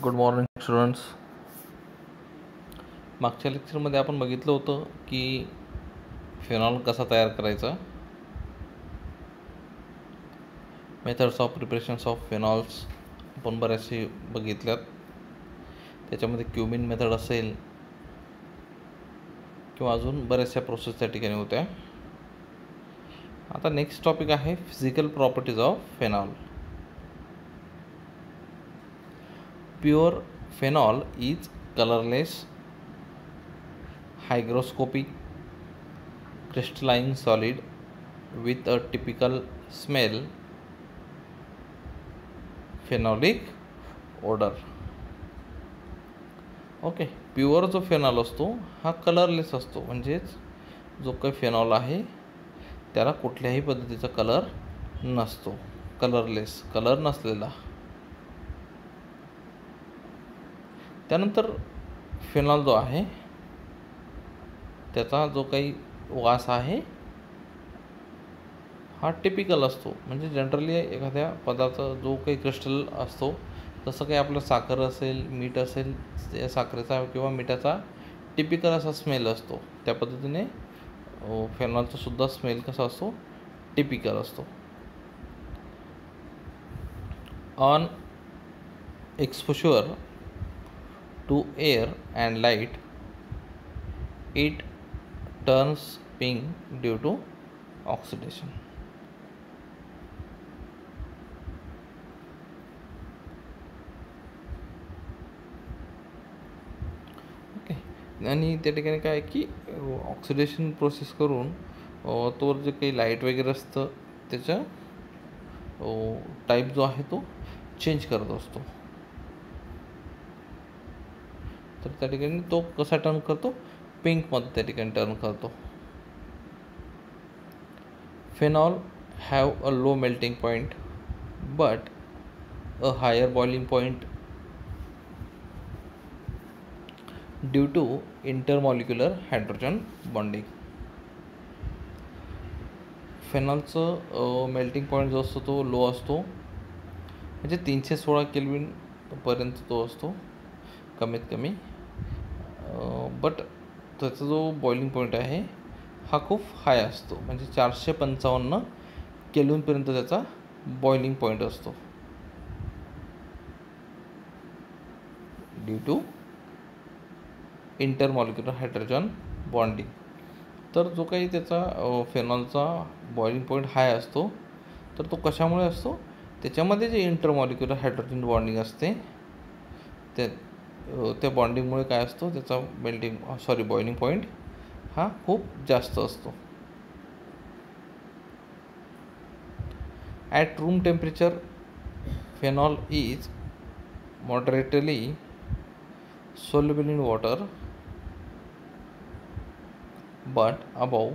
Good morning students मागच्या लेक्चरमध्ये आपण बघितलं होतं की फेनॉल कसा तयार करायचा methods of preparations of phenols आपण बऱ्याचशे बघितल्यात त्याच्यामध्ये क्युमिन मेथड असेल किंवा अजून बऱ्याचशा प्रोसेस त्या ठिकाणी होत्या आता नेक्स्ट टॉपिक आहे physical properties of phenol pure phenol is colourless hygroscopic crystalline solid with a typical smell phenolic odour okay pure जो फेनॉल असतो हा कलरलेस असतो म्हणजेच जो काही फेनॉल आहे त्याला कुठल्याही पद्धतीचा कलर नसतो कलरलेस कलर नसलेला त्यानंतर फिनॉल जो आहे त्याचा जो काही वास आहे हा टिपिकल असतो म्हणजे जनरली एखाद्या पदार्थ जो काही क्रिस्टल असतो जसं काही आपलं साखर असेल मीठ असेल त्या साखरेचा किंवा मिठाचा टिपिकल असा स्मेल असतो त्या पद्धतीने सुद्धा स्मेल कसा असतो टिपिकल असतो on exposure to air and light it turns pink due to oxidation okay आणि त्या ठिकाणी काय की ऑक्सिडेशन प्रोसेस करून तोवर जे काही लाईट वगैरे असतं त्याच्या टाईप जो आहे तो चेंज करत असतो तर त्या ठिकाणी तो कसा टर्न करतो पिंकमध्ये त्या ठिकाणी टर्न करतो phenol have a low melting point but a higher boiling point due to intermolecular hydrogen bonding फेनॉलचं melting point जो असतो तो लो असतो म्हणजे तीनशे सोळा पर्यंत तो असतो कमीत कमी बट त्याचा जो बॉइलिंग पॉईंट आहे हा खूप हाय असतो म्हणजे चारशे पंचावन्न केलूनपर्यंत त्याचा बॉइलिंग पॉईंट असतो due to intermolecular hydrogen bonding तर जो काही त्याचा फेनॉलचा बॉइलिंग पॉईंट हाय असतो तर तो कशामुळे असतो त्याच्यामध्ये जे इंटरमॉलिक्युलर हायड्रोजन बॉन्डिंग असते ते त्या बॉन्डिंगमुळे काय असतो त्याचा मेल्टिंग सॉरी बॉइलिंग पॉईंट हा खूप जास्त असतो at room temperature phenol is moderately soluble in water but above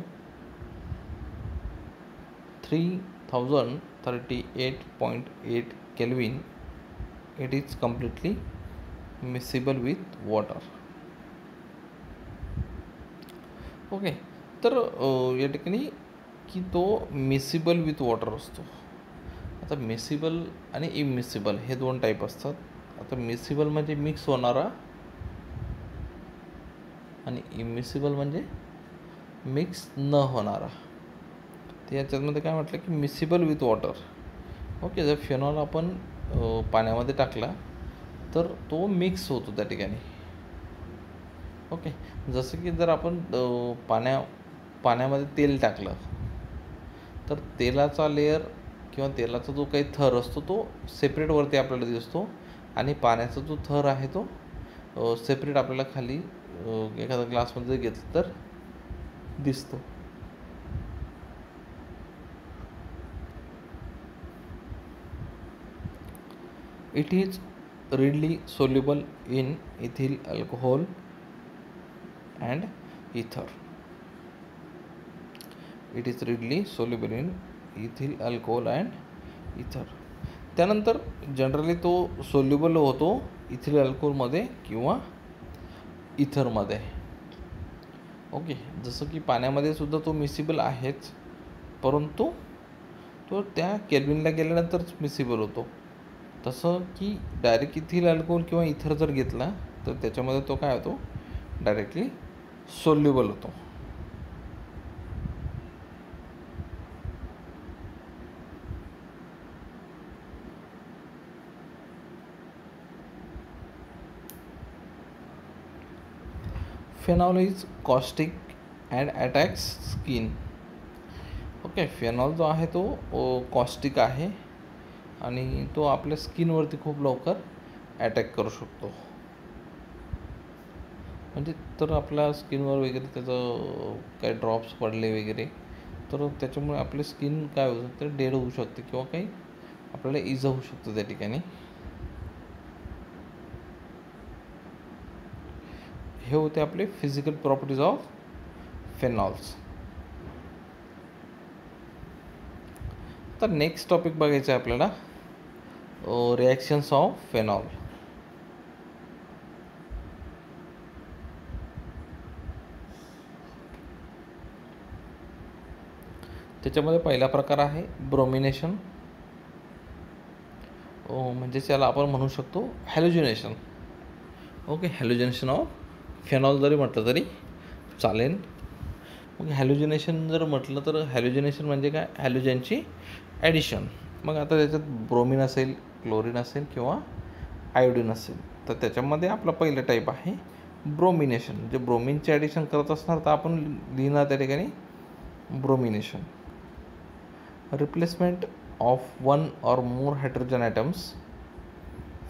three thousand thirty eight point eight kelvin it is completely miscible with water okay तर या ठिकाणी की तो मिसिबल विथ वॉटर असतो आता मिसिबल आणि इमिसिबल हे दोन टाईप असतात आता मिसिबल म्हणजे मिक्स होणारा आणि इमिसिबल म्हणजे मिक्स न होणारा तर याच्यामध्ये काय म्हटलं की मिसिबल विथ वॉटर ओके जर फेनॉल आपण पाण्यामध्ये टाकला तर तो मिक्स होतो त्या ठिकाणी ओके जसं की जर आपण पाण्या पाण्यामध्ये तेल टाकलं तर तेलाचा लेअर किंवा तेलाचा जो काही थर असतो तो सेपरेटवरती आपल्याला दिसतो आणि पाण्याचा जो थर आहे तो सेपरेट आपल्याला खाली एखादा ग्लासमध्ये घेतलं तर दिसतो it is readily soluble in ethyl alcohol and ether it is readily soluble in ethyl alcohol and ether त्यानंतर जनरली तो सोल्युबल होतो इथिल अल्कोहोलमध्ये किंवा इथरमध्ये ओके जसं की पाण्यामध्ये सुद्धा तो मिसिबल आहेच परंतु तो त्या केल्विनला गेल्यानंतरच मिसिबल होतो तसं की डायरेक्ट इथिल अल्कोहोल किंवा इथर जर घेतला तर त्याच्यामध्ये तो काय होतो डायरेक्टली सोल्युबल होतो phenol is caustic and attacks skin okay phenol जो आहे तो कॉस्टिक आहे आणि तो आपल्या स्किनवरती खूप लवकर अटॅक करू शकतो म्हणजे तर आपल्या स्किनवर वगैरे त्याचं काही ड्रॉप्स पडले वगैरे तर त्याच्यामुळे आपले स्किन काय होऊ शकते डेड होऊ शकते किंवा काही आपल्याला इजा होऊ शकतो त्या ठिकाणी हे होते आपले फिजिकल प्रॉपर्टीज ऑफ फेनॉल्स तर नेक्स्ट टॉपिक बघायचं आहे आपल्याला रिॲक्शन्स ऑफ फेनॉल त्याच्यामध्ये पहिला प्रकार आहे ब्रोमिनेशन म्हणजे त्याला आपण म्हणू शकतो halogenation okay halogenation of phenol जरी म्हटलं तरी चालेल मग हॅलोजिनेशन जर म्हटलं तर हॅलोजिनेशन म्हणजे काय हॅलोजनची ॲडिशन मग आता त्याच्यात ब्रोमिन असेल क्लोरीन असेल किंवा आयोडीन असेल तर त्याच्यामध्ये आपला पहिला टाईप आहे ब्रोमिनेशन जे ब्रोमिनचे ॲडिशन करत असणार तर आपण लिहिणार त्या ठिकाणी bromination replacement of one or more hydrogen atoms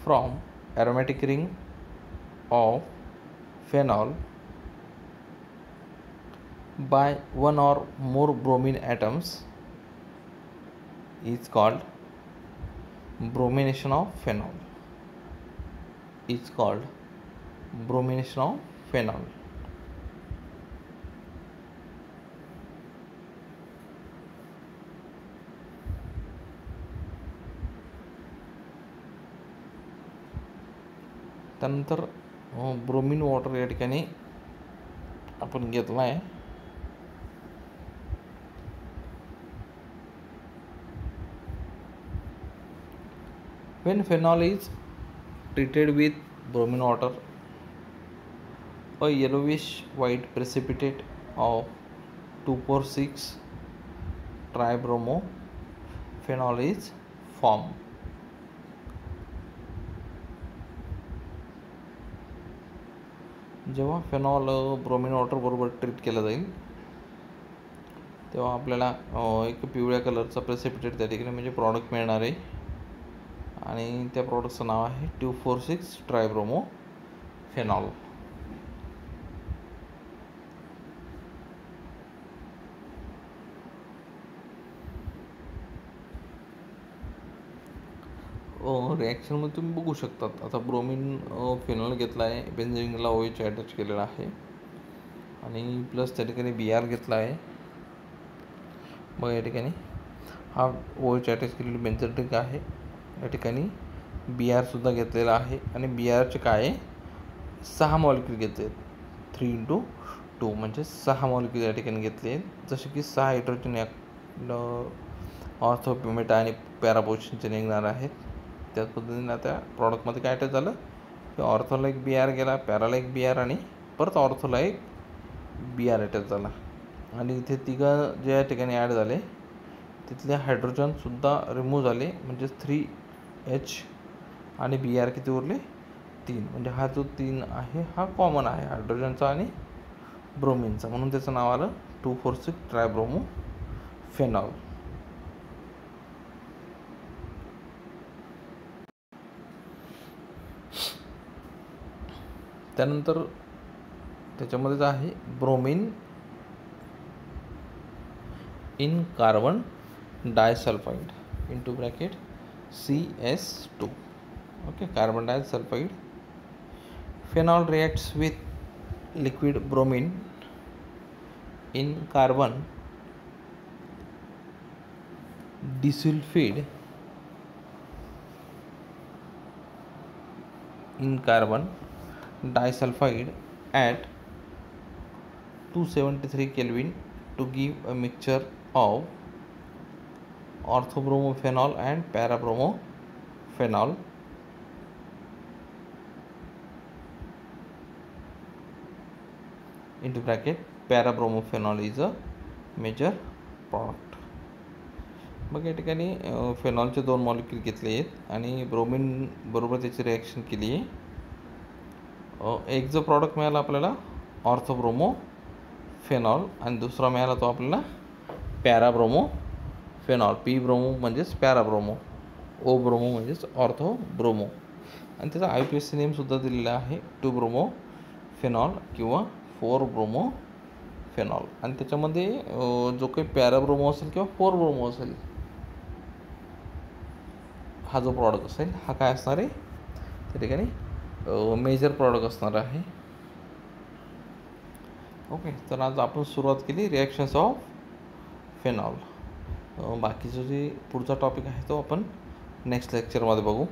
from aromatic ring of phenol by one or more bromine atoms is called bromination of phenol is called bromination of phenol त्यानंतर bromine water या ठिकाणी आपण घेतला आहे When phenol is treated with bromine water, a yellowish white precipitate of 246 tribromo phenol is formed. जेव्हा phenol bromine बरोबर treat केलं जाईल तेव्हा आपल्याला एक पिवळ्या कलरचा प्रेसिपिटेट त्या ठिकाणी म्हणजे प्रॉडक्ट मिळणार आहे आणि त्या प्रॉडक्टचं नाव आहे two four six tribromo phenol रिॲक्शनमध्ये तुम्ही बघू शकतात आता ब्रोमिन फेनॉल घेतला आहे बेंजिंगला ओ एच अटॅच केलेला आहे आणि प्लस त्या ठिकाणी बी आर घेतला आहे मग या ठिकाणी हा ओ एच अटॅच केलेली बेंझन आहे या ठिकाणी बी आरसुद्धा घेतलेला आहे आणि बी आरचे काय सहा मॉलिक्यूल घेतले आहेत थ्री इंटू टू म्हणजे सहा मॉलिक्यूल या ठिकाणी घेतले आहेत जसे की सहा हायड्रोजन ऑर्थो ऑर्थोपिमेटा आणि पॅरापोशनचे निघणार आहेत त्याच पद्धतीने आता प्रॉडक्टमध्ये काय अटॅच झालं की ऑर्थोला एक बी आर गेला पॅराला बी आर आणि परत ऑर्थोला एक बी आर अटॅच झाला आणि इथे तिघं जे या ठिकाणी ॲड झाले तिथले हायड्रोजनसुद्धा रिमूव्ह झाले म्हणजेच थ्री एच आणि बी आर किती उरले तीन म्हणजे हा जो तीन आहे हा कॉमन आहे हायड्रोजनचा आणि ब्रोमिनचा म्हणून त्याचं नाव आलं two four six tribromo phenol त्यानंतर त्याच्यामध्येच आहे bromine in carbon disulphide in to bracket CS2. Okay, carbon disulfide. Phenol reacts with liquid bromine in carbon disulfide at 273 Kelvin to give a mixture of orthobromophenol and parabromophenol into bracket parabromophenol is a major product मग या ठिकाणी फेनॉलचे दोन molecule घेतले आहेत आणि bromine बरोबर त्याची reaction केली आहे एक जो प्रॉडक्ट मिळाला आपल्याला ऑर्थोब्रोमो फेनॉल आणि दुसरा मिळाला तो आपल्याला पॅराब्रोमो फेनॉल पी ब्रोमो म्हणजेच पॅराब्रोमो ओ ब्रोमो म्हणजेच ऑर्थो ब्रोमो आणि त्याचा आय पी एस सी नेमसुद्धा दिलेला आहे टू ब्रोमो फेनॉल किंवा फोर ब्रोमो फेनॉल आणि त्याच्यामध्ये जो काही पॅराब्रोमो असेल किंवा फोर ब्रोमो असेल हा जो प्रॉडक्ट असेल हा काय असणार आहे त्या ठिकाणी मेजर प्रॉडक्ट असणार आहे ओके तर आज आपण सुरुवात केली रिॲक्शन्स ऑफ फेनॉल बाकीचं जे पुढचा टॉपिक आहे तो आपण नेक्स्ट लेक्चरमध्ये बघू